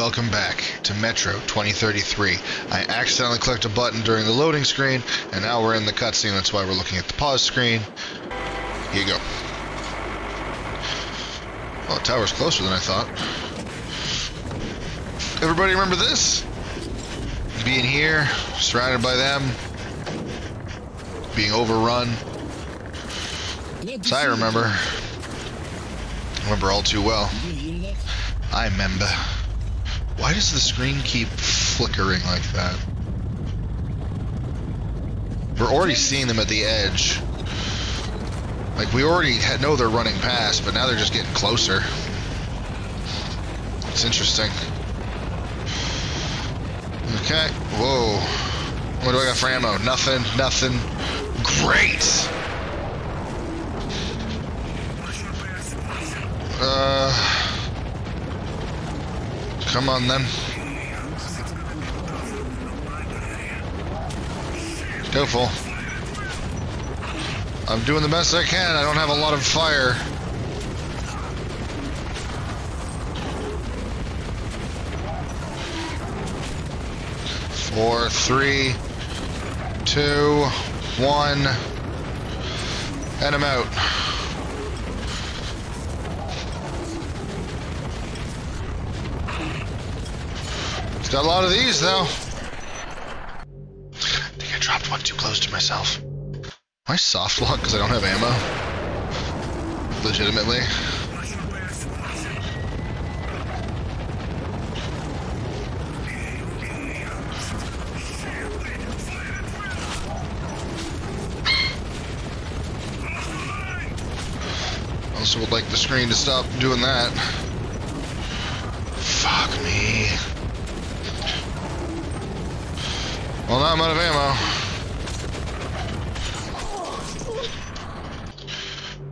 Welcome back to Metro 2033. I accidentally clicked a button during the loading screen, and now we're in the cutscene. That's why we're looking at the pause screen. Here you go. Well, the tower's closer than I thought. Everybody remember this? Being here, surrounded by them, being overrun. So I remember. I remember all too well. I remember. Why does the screen keep flickering like that? We're already seeing them at the edge. Like, we already had, know they're running past, but now they're just getting closer. It's interesting. Okay. Whoa. What do I got for ammo? Nothing. Nothing. Great! Uh... Come on then. Careful. I'm doing the best I can. I don't have a lot of fire. Four, three, two, one, and I'm out. Got a lot of these, though. I think I dropped one too close to myself. Am I soft lock because I don't have ammo? Legitimately. Also would like the screen to stop doing that. Well, now I'm out of ammo.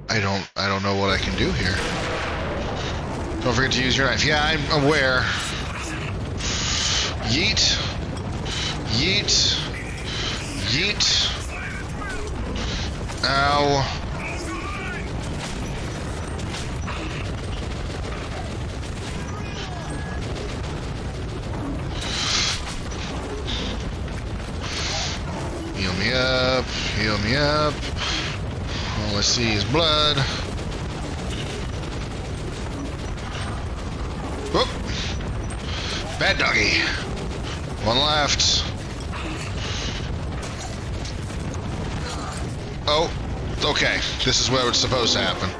I don't, I don't know what I can do here. Don't forget to use your knife. Yeah, I'm aware. Yeet. Yeet. Yeet. Ow. Heal me up. All I see is blood. Whoop. Bad doggy. One left. Oh, okay. This is where it's supposed to happen.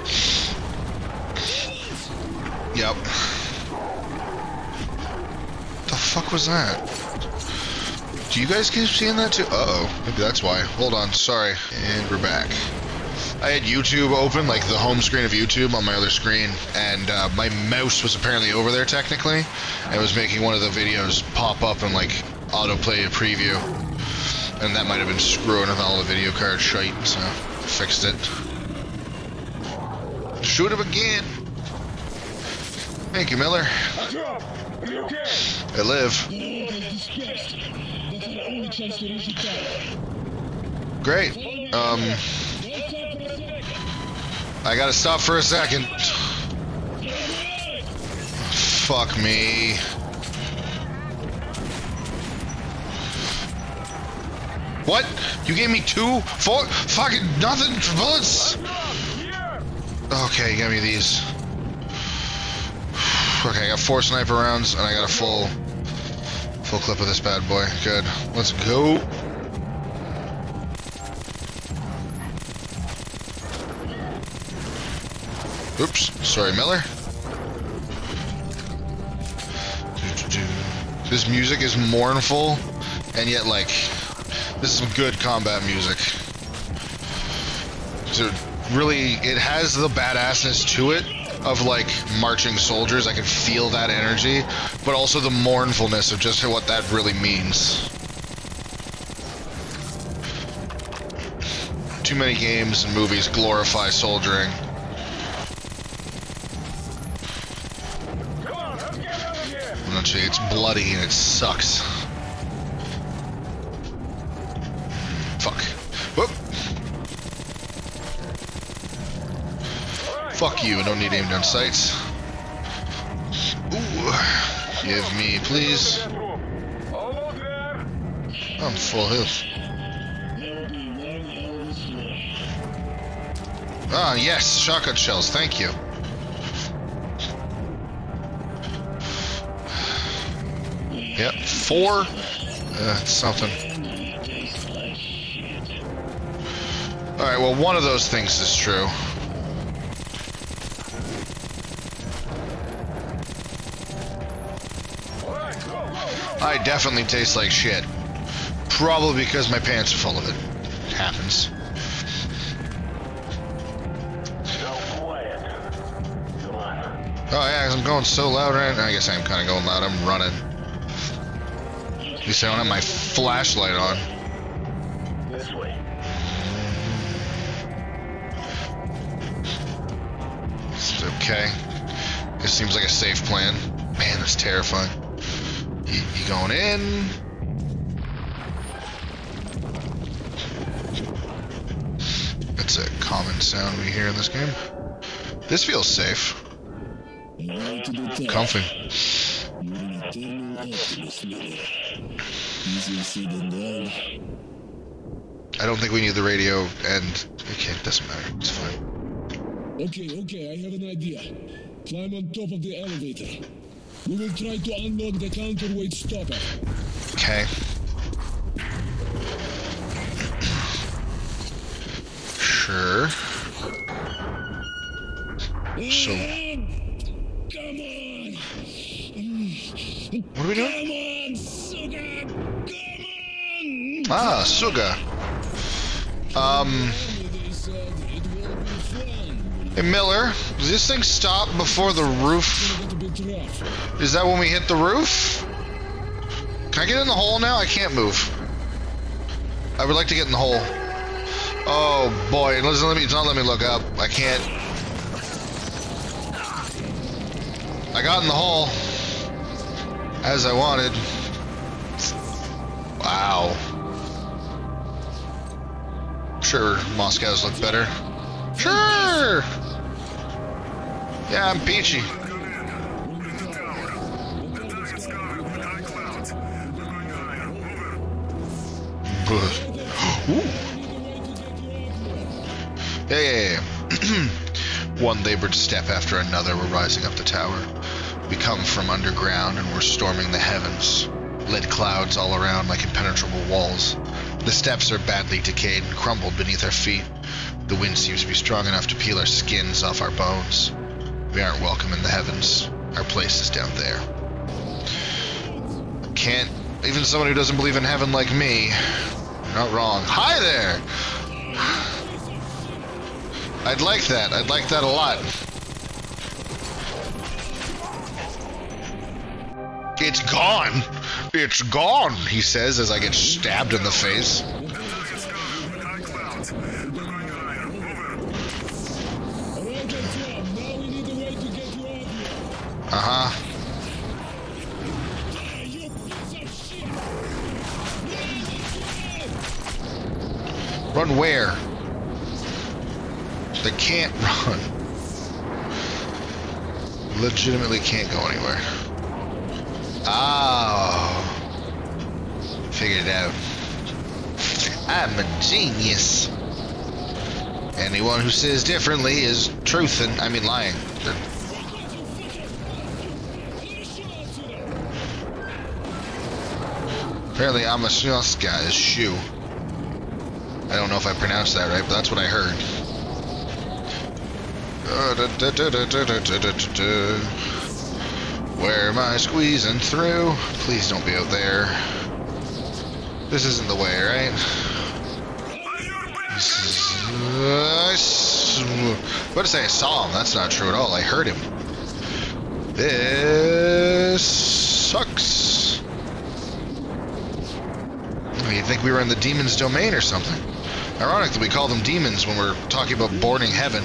Yep. The fuck was that? Do you guys keep seeing that too? Uh oh maybe that's why. Hold on, sorry. And we're back. I had YouTube open, like the home screen of YouTube on my other screen, and uh, my mouse was apparently over there technically, and was making one of the videos pop up and like autoplay a preview. And that might have been screwing with all the video card shite, so fixed it. Shoot him again! Thank you, Miller. I live. Great. Um, I gotta stop for a second. Fuck me. What? You gave me two, four, fucking nothing bullets? Okay, give me these. Okay, I got four sniper rounds and I got a full Full clip of this bad boy. Good. Let's go. Oops. Sorry, Miller. This music is mournful, and yet, like, this is some good combat music. So really, it has the badassness to it, of like marching soldiers. I can feel that energy, but also the mournfulness of just what that really means. Too many games and movies glorify soldiering. Eventually, it's bloody and it sucks. Fuck you, I don't need aim down sights. Ooh. Give me, please. I'm full health. Ah, yes, shotgun shells. Thank you. Yep, four. Uh, something. All right, well, one of those things is true. All right, go, go, I definitely tastes like shit. Probably because my pants are full of it. It happens. Oh yeah, 'cause I'm going so loud right now. I guess I am kind of going loud. I'm running. At least I don't have my flashlight on. This way. It's okay. This seems like a safe plan. Man, that's terrifying. You, you going in? That's a common sound we hear in this game. This feels safe. Comfy. I don't think we need the radio, and okay, it doesn't matter. It's fine. Okay, okay, I have an idea. Climb on top of the elevator. We will try to unlock the counterweight stopper. Okay. Sure. So, Come on! what are we doing? Come on, sugar! Come on! Ah, Suga. Um, They said it will be fun. hey Miller, does this thing stop before the roof? Is that when we hit the roof? Can I get in the hole now? I can't move. I would like to get in the hole. Oh boy, doesn't let me. Not letting me look up. I can't. I got in the hole as I wanted. Wow. Sure, Moscow's look better. Sure. Yeah, I'm peachy. One labored step after another, we're rising up the tower. We come from underground and we're storming the heavens. Lead clouds all around like impenetrable walls. The steps are badly decayed and crumbled beneath our feet. The wind seems to be strong enough to peel our skins off our bones. We aren't welcome in the heavens. Our place is down there. Can't, even someone who doesn't believe in heaven like me, not wrong. Hi there! I'd like that. I'd like that a lot. It's gone. It's gone, he says as I get stabbed in the face. Alright, that's all. Now Legitimately can't go anywhere. Oh. Figured it out. I'm a genius. Anyone who says differently is truth and I mean, lying. Apparently, Amasuska is shoe. I don't know if I pronounced that right, but that's what I heard. Where am I squeezing through? Please don't be out there. This isn't the way, right? This is, uh, I s- what to say? I saw him. That's not true at all. I heard him. This sucks. You'd think we were in the demon's domain or something. Ironic that we call them demons when we're talking about boarding heaven.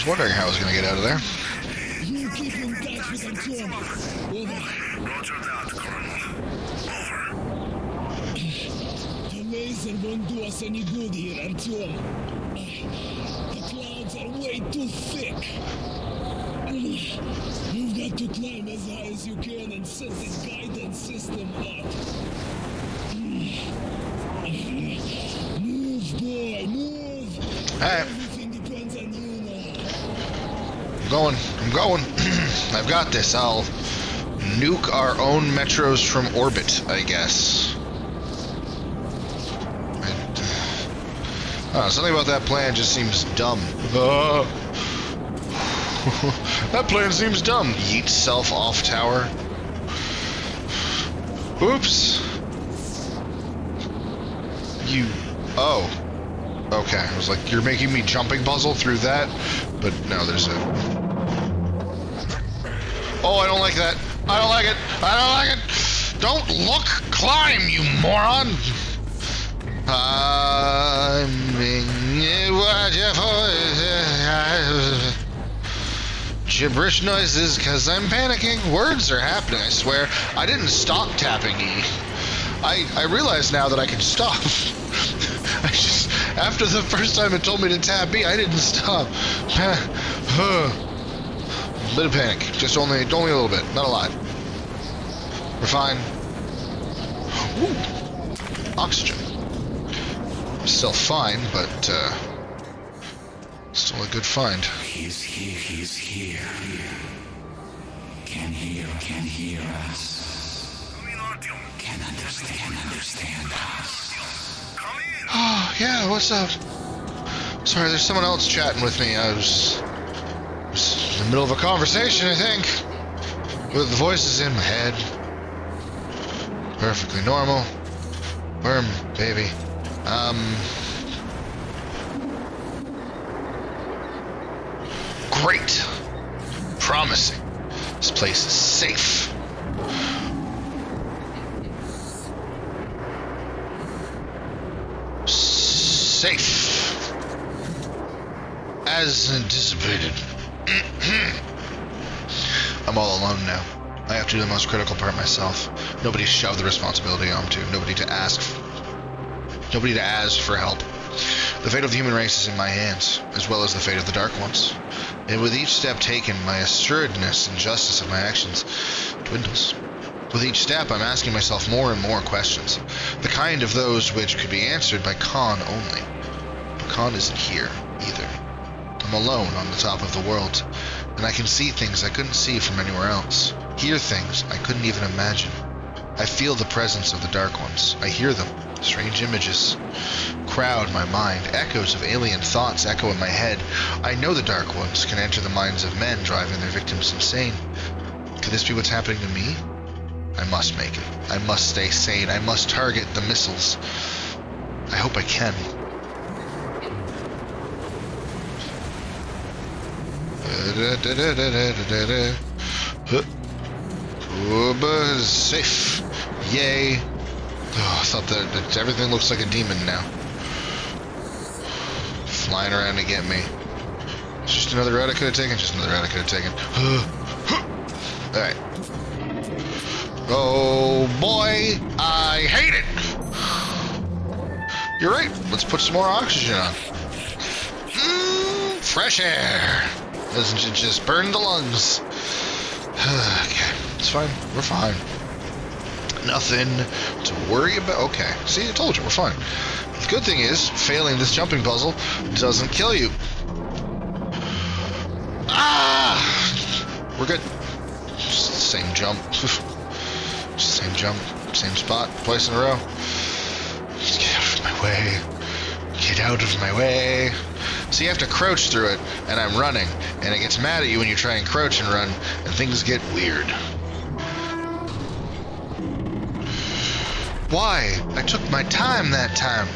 was wondering how I was gonna get out of there. You keep in touch with Artyom. Over. Roger that, Colonel. Over. The laser won't do us any good here, Artyom. The clouds are way too thick. You've got to climb as high as you can and set the guidance system up. Move, boy, move! Alright, Everything I'm going. I'm going. I've got this. I'll nuke our own metros from orbit, I guess. Uh, something about that plan just seems dumb. Uh, that plan seems dumb. Yeet self off tower. Oops. You. Oh. Okay. I was like, you're making me jumping puzzle through that? But no, there's a. Oh, I don't like that. I don't like it. I don't like it. Don't look, climb, you moron. I'm being uh, gibberish noises because I'm panicking. Words are happening, I swear. I didn't stop tapping E. I, I realize now that I can stop. I just, after the first time it told me to tap E, I didn't stop. Bit of panic. Just only, only a little bit. Not a lot. We're fine. Ooh. Oxygen. Still fine, but, uh, still a good find. He's here, he's here. Can hear, can hear us. Come in, Artyom. Can understand, understand us. Come in. Oh, yeah, what's up? Sorry, there's someone else chatting with me. I was in the middle of a conversation, I think. With the voices in my head. Perfectly normal. Worm, baby. Um. Great. Promising. This place is safe. Safe. As anticipated. I'm all alone now. I have to do the most critical part myself. Nobody to shove the responsibility onto. Nobody to ask. Nobody to ask for help. The fate of the human race is in my hands, as well as the fate of the Dark Ones. And with each step taken, my assuredness and justice of my actions dwindles. With each step, I'm asking myself more and more questions, the kind of those which could be answered by Khan only. But Khan isn't here. I'm alone on the top of the world, and I can see things I couldn't see from anywhere else, hear things I couldn't even imagine. I feel the presence of the Dark Ones. I hear them. Strange images crowd my mind. Echoes of alien thoughts echo in my head. I know the Dark Ones can enter the minds of men, driving their victims insane. Could this be what's happening to me? I must make it. I must stay sane. I must target the missiles. I hope I can. Huh. Uba is safe. Yay. Oh, I thought that everything looks like a demon now. Flying around to get me. It's just another route I could have taken. Just another route I could have taken. Alright. Oh boy, I hate it. You're right. Let's put some more oxygen on. Mm, fresh air. Doesn't it just burn the lungs? okay, it's fine. We're fine. Nothing to worry about. Okay, see, I told you, we're fine. The good thing is, failing this jumping puzzle doesn't kill you. Ah! We're good. Same jump. Just same jump, same spot, twice in a row. Just get out of my way. Get out of my way. So you have to crouch through it, and I'm running, and it gets mad at you when you try and crouch and run, and things get weird. Why? I took my time that time.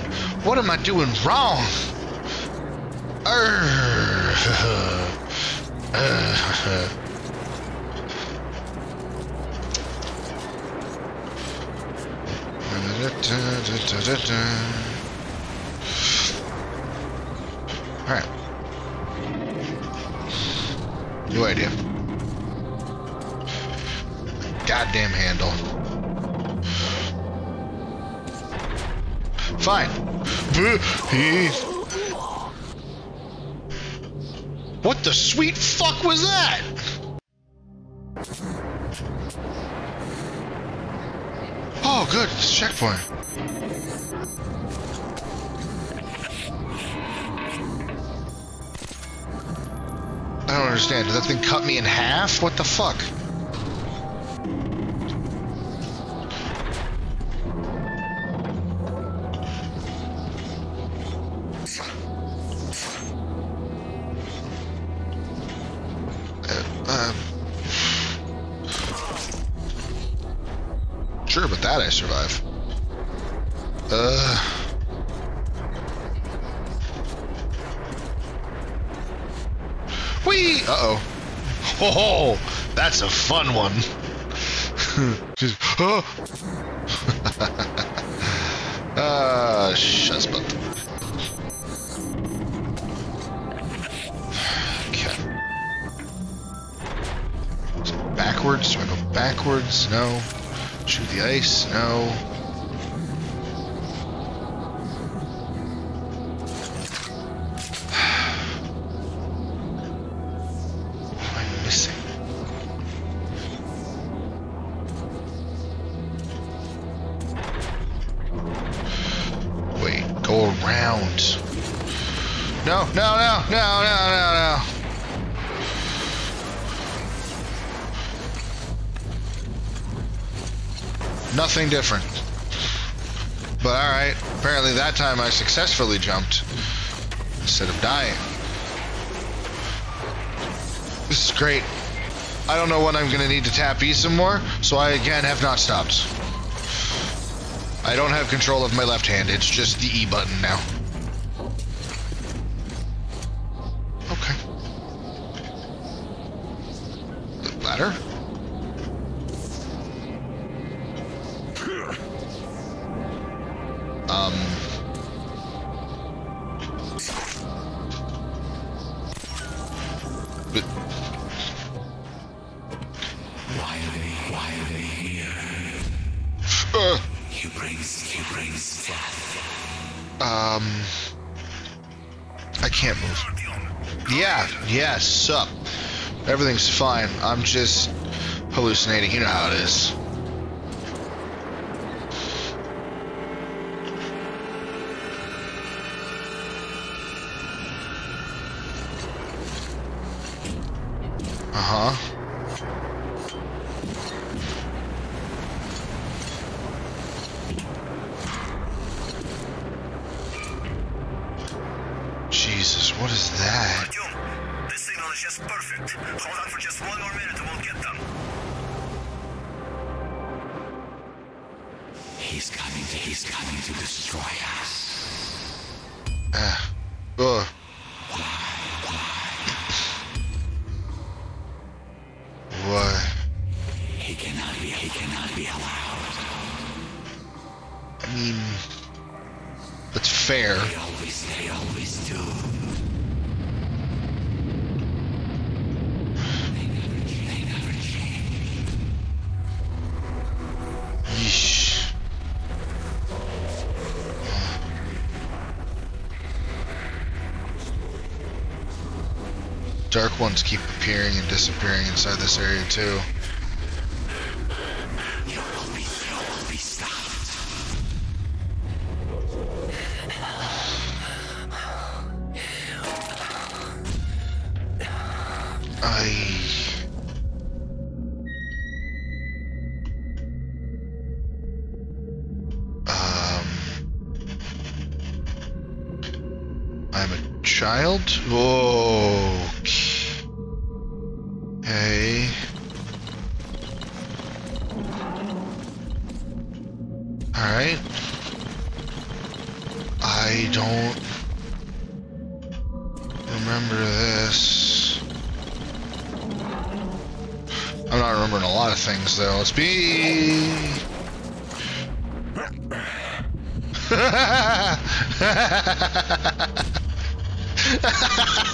What am I doing wrong? Urgh. Ugh. Uh, Alright. New idea. Goddamn handle. Fine. What the sweet fuck was that? Oh, good. It's checkpoint. I don't understand. Did that thing cut me in half? What the fuck? One. Just, oh. uh, shuts butt. Okay. So backwards? Do I go backwards? No. Shoot the ice? No. No, no, no, no, no, no, no. Nothing different. But alright, apparently that time I successfully jumped instead of dying. This is great. I don't know when I'm gonna need to tap E some more, so I again have not stopped. I don't have control of my left hand, it's just the E button now. Yeah, yeah, sup. Everything's fine. I'm just hallucinating. You know how it is. Dark ones keep appearing and disappearing inside this area too.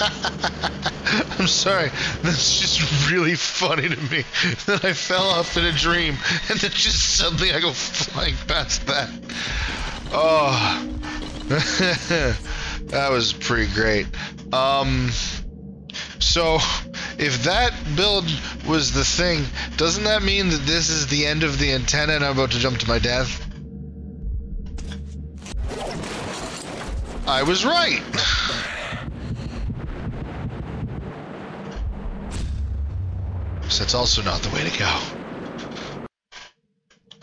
I'm sorry. That's just really funny to me that I fell off in a dream and then just suddenly I go flying past that. Oh, that was pretty great. Um, so if that build was the thing, doesn't that mean that this is the end of the antenna and I'm about to jump to my death? I was right. So that's also not the way to go.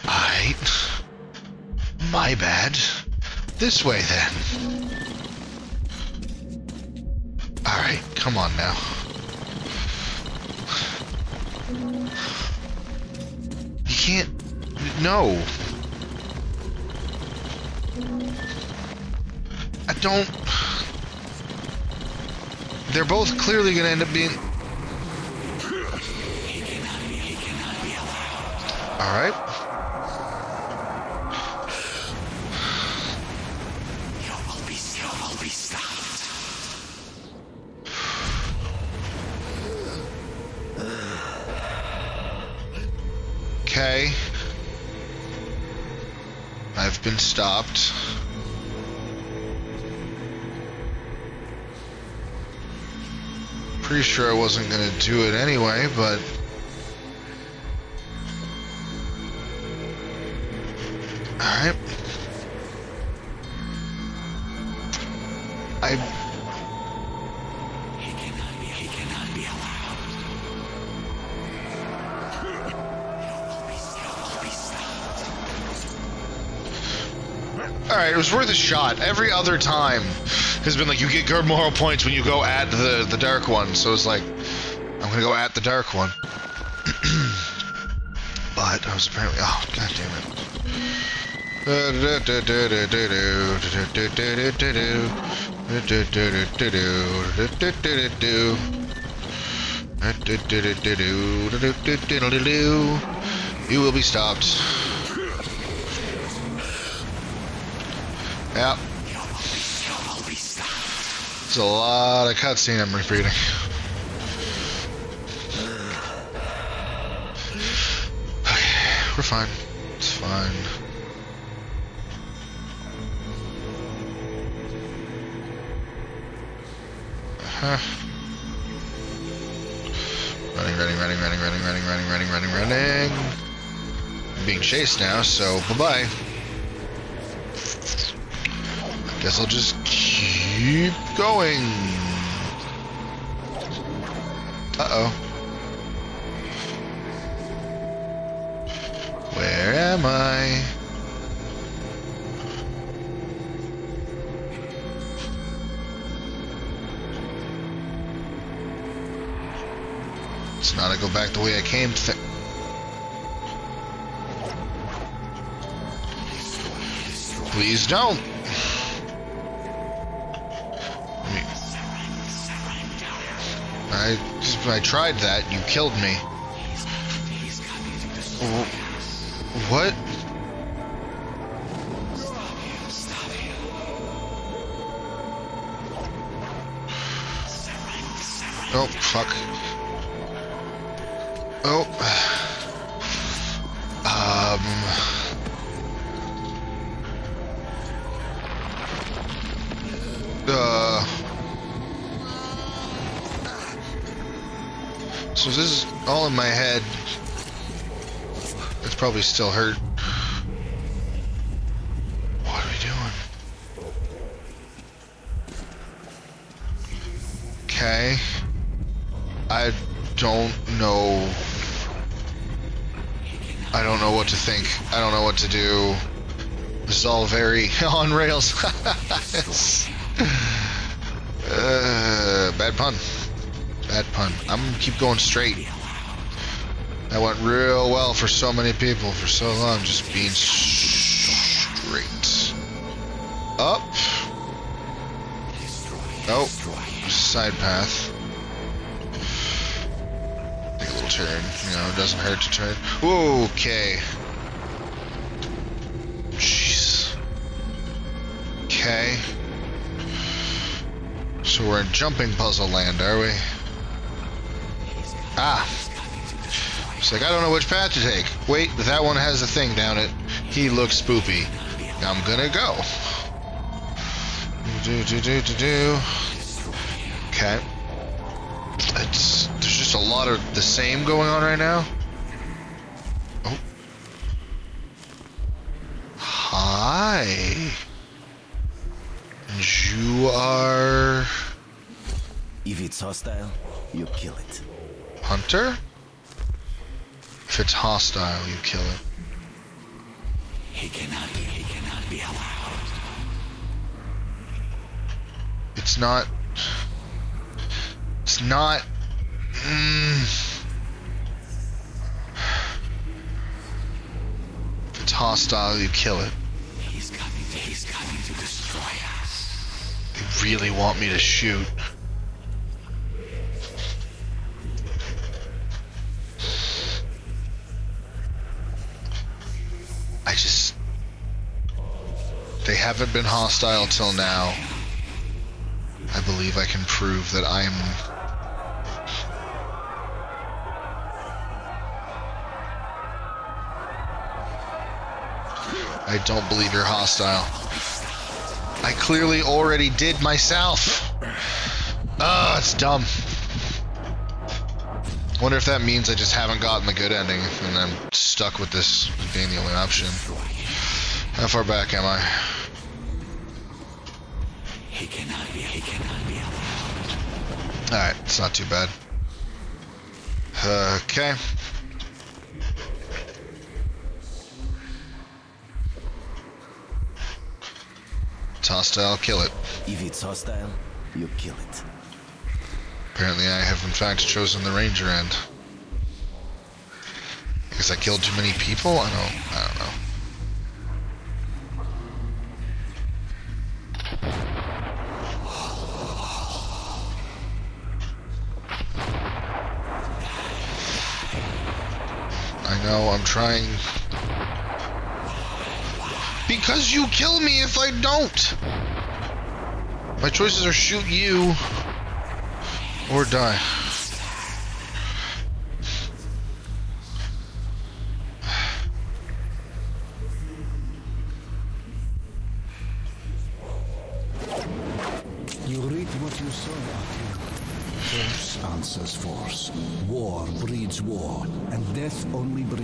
Alright. My bad. This way then. Alright, come on now. You can't. No. I don't. They're both clearly gonna end up being. Alright. You will be, you will be stopped. Okay. I've been stopped. Pretty sure I wasn't gonna do it anyway, but. Was worth a shot. Every other time has been like, you get good moral points when you go at the, the dark one. So it's like, I'm gonna go at the dark one. but I was apparently, oh, god damn it. You will be stopped. Yep. It's a lot of cutscene I'm repeating. Okay, we're fine. It's fine. Huh. Running, running, running, running, running, running, running, running, running, running. I'm being chased now, so bye-bye. Guess I'll just keep going. Uh-oh. Where am I? It's not to go back the way I came. Please don't. I, I tried that. You killed me. What? Oh, fuck. Oh. My head. It's probably still hurt. What are we doing? Okay. I don't know. I don't know what to think. I don't know what to do. This is all very on rails. Uh, bad pun. Bad pun. I'm gonna keep going straight. That went real well for so many people for so long, just being straight. Up. Nope. Side path. Take a little turn. You know, it doesn't hurt to turn. Okay. Jeez. Okay. So we're in jumping puzzle land, are we? Ah. It's like, I don't know which path to take. Wait, that one has a thing down it. He looks spoopy. I'm gonna go. Do, do, do, do, do. Okay. It's, there's just a lot of the same going on right now. Oh. Hi. And you are If it's hostile, you kill it. Hunter? If it's hostile, you kill it. He cannot be, he cannot be allowed. It's not. It's not. Mm, if it's hostile, you kill it. He's coming, he's coming to destroy us. They really want me to shoot. Haven't been hostile till now. I believe I can prove that I'm. I don't believe you're hostile. I clearly already did myself. Ah, it's dumb. Wonder if that means I just haven't gotten the good ending and I'm stuck with this being the only option. How far back am I? He cannot be, he cannot be allowed. Alright, it's not too bad. Okay. It's hostile, kill it. If it's hostile, you kill it. Apparently I have in fact chosen the ranger end. Because I killed too many people? I don't I don't know. Trying. Because you kill me if I don't! My choices are shoot you or die.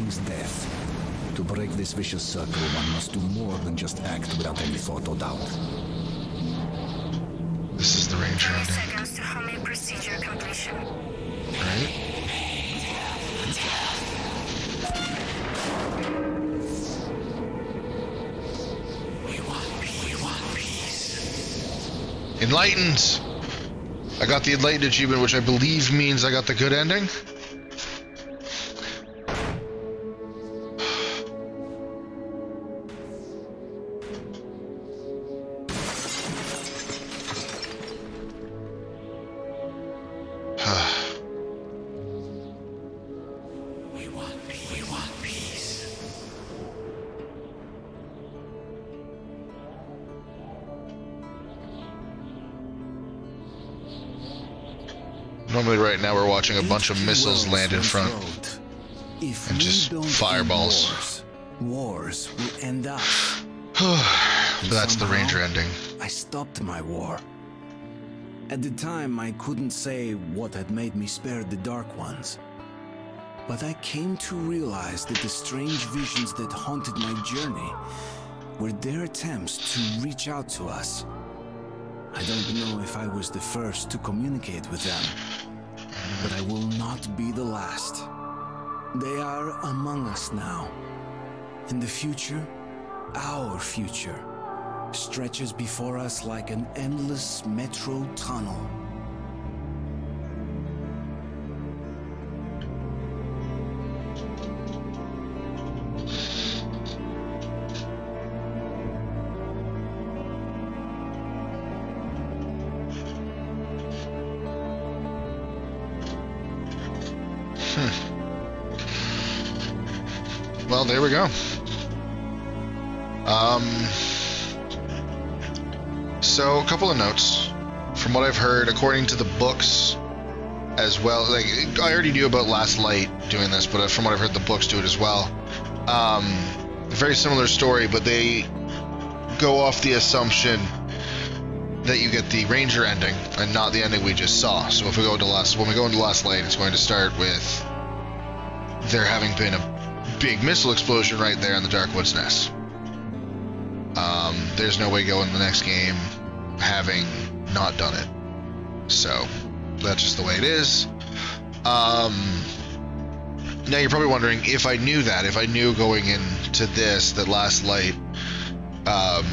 Brings death. To break this vicious circle, one must do more than just act without any thought or doubt. This is the ranger 30 seconds to homing procedure completion. right? We want, we want peace. Enlightened! I got the enlightened achievement, which I believe means I got the good ending. Bunch of missiles land in front. If and just fireballs. Wars, wars will end us. But that's the ranger ending. I stopped my war. At the time, I couldn't say what had made me spare the Dark Ones. But I came to realize that the strange visions that haunted my journey were their attempts to reach out to us. I don't know if I was the first to communicate with them, but I will not be the last. They are among us now. In the future, our future, stretches before us like an endless metro tunnel. Couple of notes from what I've heard, according to the books, as well. Like I already knew about Last Light doing this, but from what I've heard, the books do it as well. Um, very similar story, but they go off the assumption that you get the Ranger ending and not the ending we just saw. So if we go into last, when we go into Last Light, it's going to start with there having been a big missile explosion right there in the Dark Ones' Nest. Um, there's no way going the next game having not done it. So that's just the way it is. Um, now you're probably wondering if I knew that, if I knew going into this that Last Light um,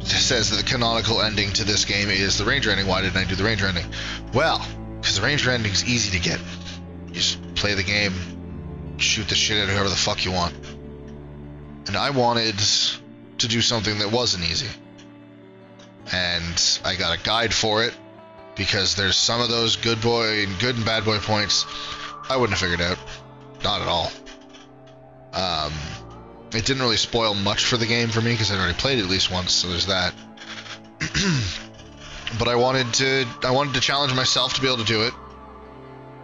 says that the canonical ending to this game is the Ranger ending, why didn't I do the Ranger ending? Well, because the Ranger ending is easy to get. You just play the game, shoot the shit of whoever the fuck you want. And I wanted to do something that wasn't easy. And I got a guide for it because there's some of those good boy and good and bad boy points I wouldn't have figured out. Not at all. Um, it didn't really spoil much for the game for me because I'd already played it at least once, so there's that. but I wanted to I wanted to challenge myself to be able to do it.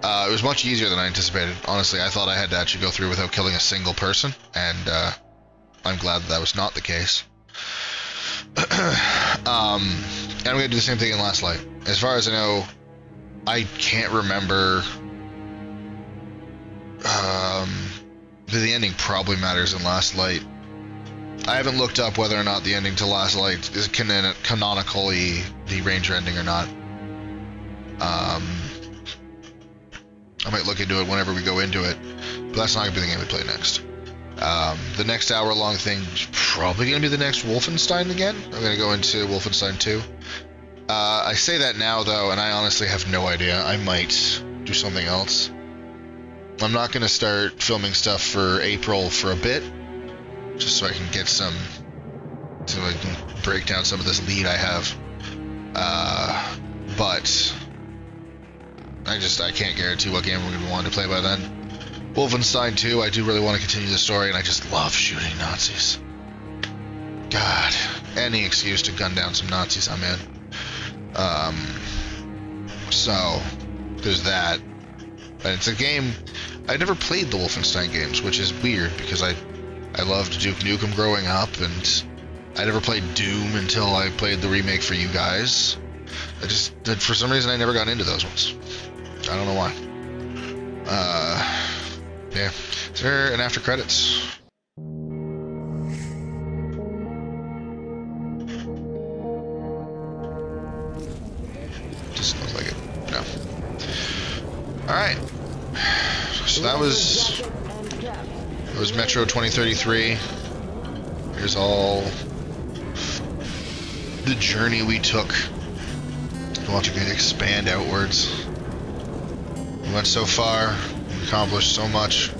Uh, it was much easier than I anticipated. Honestly, I thought I had to actually go through without killing a single person, and uh, I'm glad that, that was not the case. um, and I'm gonna do the same thing in Last Light. As far as I know, I can't remember. Um, the ending probably matters in Last Light. I haven't looked up whether or not the ending to Last Light is canon- canonically the Ranger ending or not. Um, I might look into it whenever we go into it, but that's not gonna be the game we play next. Um, the next hour-long thing is probably gonna be the next Wolfenstein again. I'm gonna go into Wolfenstein 2. Uh, I say that now though, and I honestly have no idea. I might do something else. I'm not gonna start filming stuff for April for a bit, just so I can get some, so I can break down some of this lead I have. Uh, but I just I can't guarantee what game we're gonna want to play by then. Wolfenstein 2, I do really want to continue the story, and I just love shooting Nazis. God, any excuse to gun down some Nazis, I'm in. Um, so there's that. And it's a game I never played the Wolfenstein games, which is weird because I I loved Duke Nukem growing up, and I never played Doom until I played the remake for you guys. I just for some reason I never got into those ones. I don't know why. Uh, yeah. Is there an after credits? Doesn't look like it. No. Alright. So that was it was Metro 2033. Here's all the journey we took. Watch it expand outwards. We went so far, accomplished so much.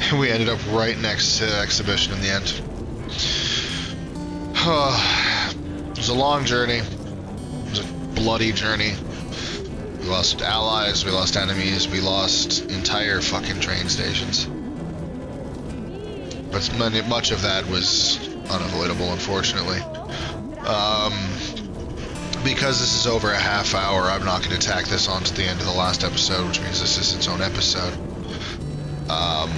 And we ended up right next to the exhibition in the end. it was a long journey. It was a bloody journey. We lost allies, we lost enemies, we lost entire fucking train stations. But many, much of that was unavoidable, unfortunately. Um, because this is over a half hour, I'm not going to tack this on to the end of the last episode, which means this is its own episode. Um,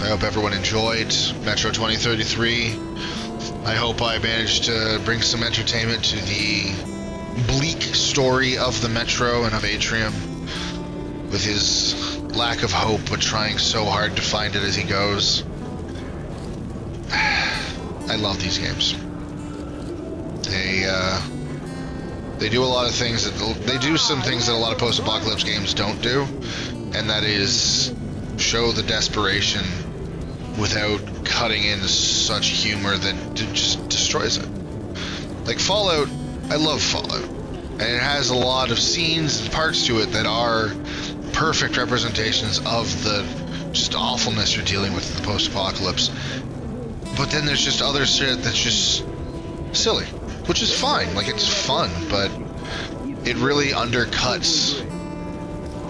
I hope everyone enjoyed Metro 2033. I hope I managed to bring some entertainment to the bleak story of the Metro and of Artyom, with his lack of hope but trying so hard to find it as he goes. I love these games. They uh, they do a lot of things that they do some things that a lot of post-apocalypse games don't do, and that is show the desperation without cutting in such humor that just destroys it. Like Fallout, I love Fallout, and it has a lot of scenes and parts to it that are perfect representations of the just awfulness you're dealing with in the post-apocalypse. But then there's just other shit that's just silly, which is fine. Like it's fun, but it really undercuts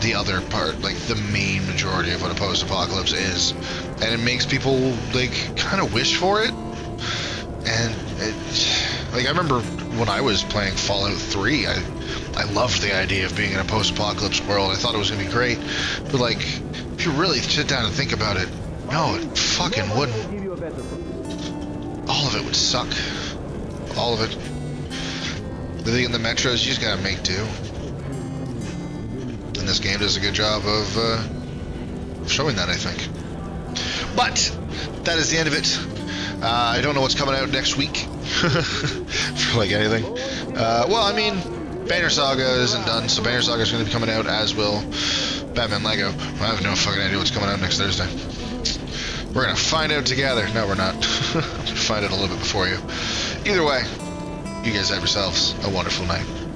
the other part, like the main majority of what a post-apocalypse is, and it makes people like kind of wish for it. And it, like I remember when I was playing Fallout 3, I I loved the idea of being in a post-apocalypse world. I thought it was gonna be great, but like if you really sit down and think about it, no, it fucking wouldn't. All of it would suck. All of it. Living in the metros, you just gotta make do. And this game does a good job of uh, showing that, I think. But that is the end of it. Uh, I don't know what's coming out next week for like anything. Uh, well, I mean, Banner Saga isn't done, so Banner Saga is going to be coming out, as will Batman Lego. I have no fucking idea what's coming out next Thursday. We're gonna find out together. No, we're not. find out a little bit before you. Either way, you guys have yourselves a wonderful night.